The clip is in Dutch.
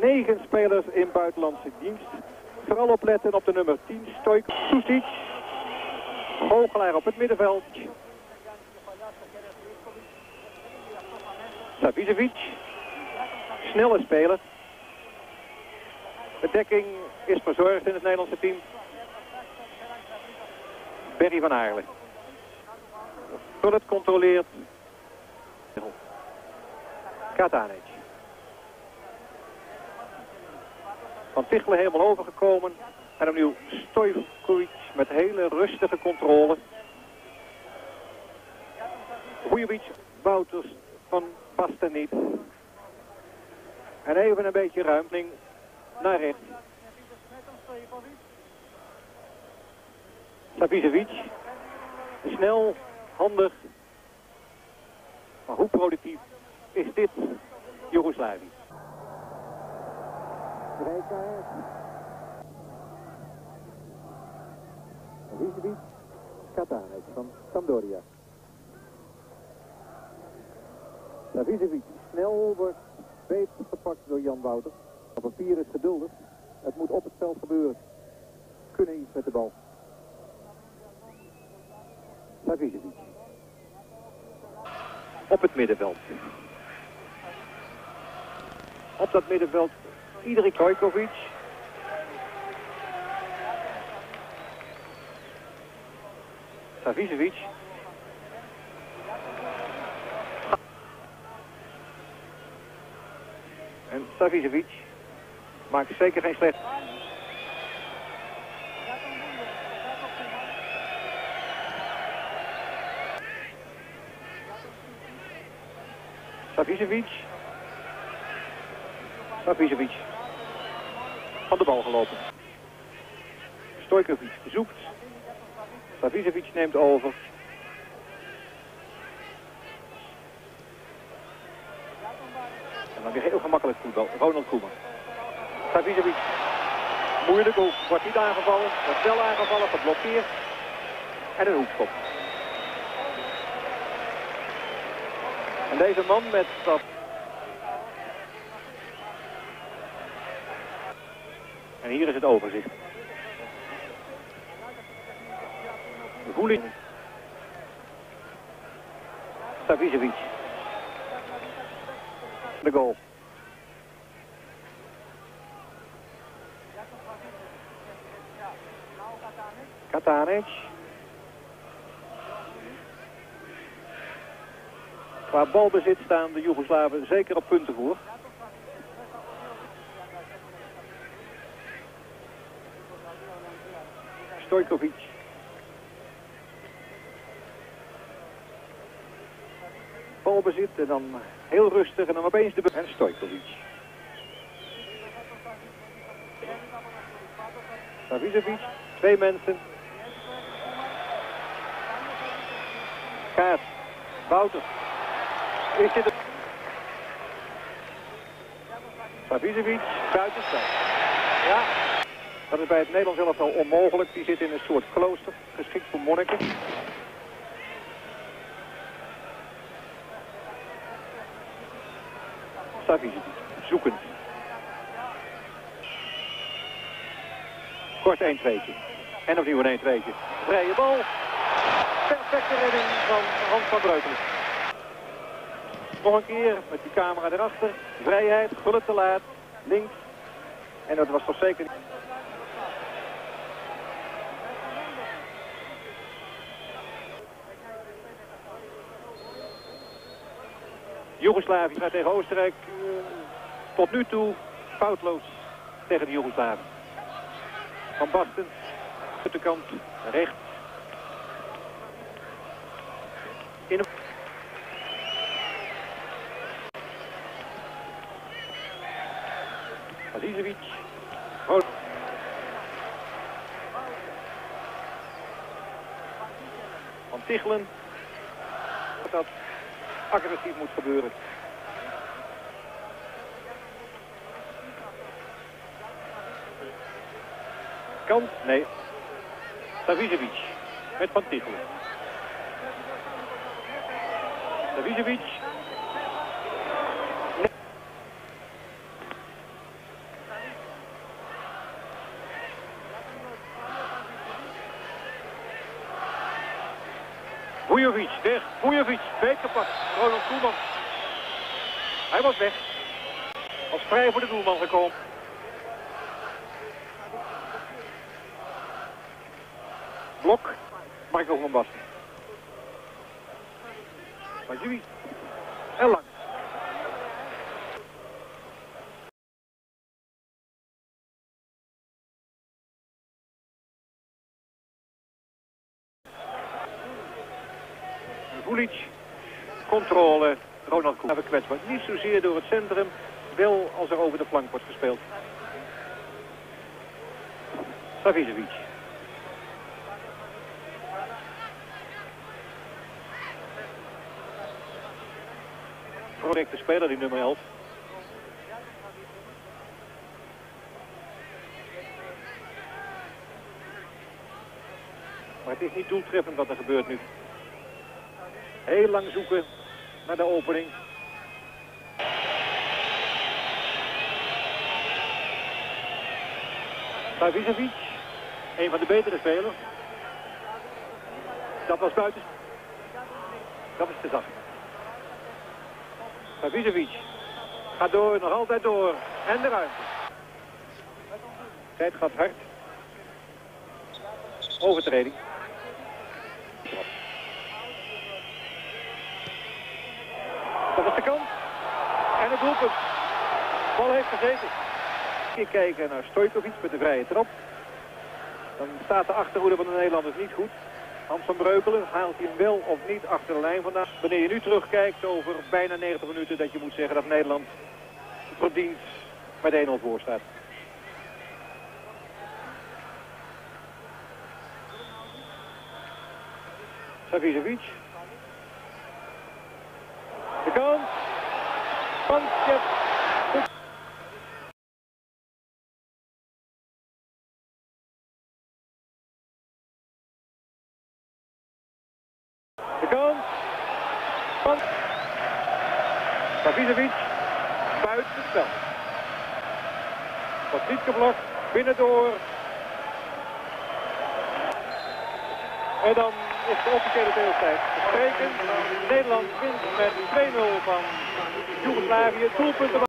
negen spelers in buitenlandse dienst. Vooral opletten op de nummer 10, Stojko Susic. Goochelaar op het middenveld. Savicevic. Snelle speler. De dekking is verzorgd in het Nederlandse team. Berry van Aarle. Gullit controleert. Katanic. Van Tichelen helemaal overgekomen. En opnieuw Stojkovic met hele rustige controle. Vujovic, Wouters van Basten niet. En even een beetje ruimting naar rechts. Savicevic. Snel, handig. Maar hoe productief is dit Joegoslavië? Rijkaard. Savicevic. Katanic van Sampdoria. Savicevic snel wordt beet gepakt door Jan Wouter. Op papier is geduldig. Het moet op het veld gebeuren. Kunnen iets met de bal. Savicevic. Op het middenveld. Op dat middenveld Iederik Kojkovic. Savicevic. En Savicevic maakt zeker geen slecht. Savicevic. Savicevic. Van de bal gelopen. Stojkovic zoekt. Savicevic neemt over. En dan weer heel gemakkelijk voetbal. Ronald Koeman. Savicevic. Moeilijk ook. Wordt niet aangevallen. Wordt wel aangevallen. Geblokkeerd. En een hoekschop. En deze man met dat... En hier is het overzicht. De voeling. Savicevic. De goal. Katanic. Qua balbezit staan de Joegoslaven zeker op punten voor. Stojkovic. Balbezit en dan heel rustig en dan opeens de... En Stojkovic. Savicevic, twee mensen. Kaart, Wouter. Is dit... Savicevic, buitenspel. Ja, dat is bij het Nederlands elftal onmogelijk. Die zit in een soort klooster, geschikt voor monniken. Savicevic, zoekend. Kort 1-2'tje. En opnieuw een 1-2'tje. Vrije bal. Perfecte redding van Hans van Breukelen. Nog een keer met die camera erachter. Vrijheid, gullet te laat. Links. En dat was toch zeker niet. Joegoslavië gaat tegen Oostenrijk uh, tot nu toe foutloos tegen de Joegoslaven. Van Basten, de kant rechts. In. Rood. Van Tichelen. Dat agressief moet gebeuren. Kant? Nee. Savicevic met Van Tichelen. Savicevic. Vujovic, weg. Vujovic, gepakt. Ronald Koeman. Hij was weg. Als vrij voor de doelman gekomen. Blok, Marco van Basten. Majui en lang. Vulic, controle, Ronald Koeman kwetsbaar. Niet zozeer door het centrum, wel als er over de flank wordt gespeeld. Savicevic. Correcte speler, die nummer 11. Maar het is niet doeltreffend wat er gebeurt nu. Heel lang zoeken naar de opening. Savicevic, een van de betere spelers. Dat was buiten. Dat is te zacht. Savicevic gaat door, nog altijd door. En de ruimte. Tijd gaat hard. Overtreding. Dat de kant. En het doelpunt. De bal heeft gezeten. Een kijken naar Stojkovic met de vrije trap. Dan staat de achterhoede van de Nederlanders niet goed. Hans van Breukelen haalt hij hem wel of niet achter de lijn vandaan. Wanneer je nu terugkijkt over bijna 90 minuten dat je moet zeggen dat Nederland verdiend met 1-0 voor staat. Savicevic. De kans. Kansje. De kans. Savicevic. Buiten het spel. Wordt niet geblokt. Binnendoor. En dan is de officiële deeltijd Nederland wint met 2-0 van Joegoslavië. Doelpunten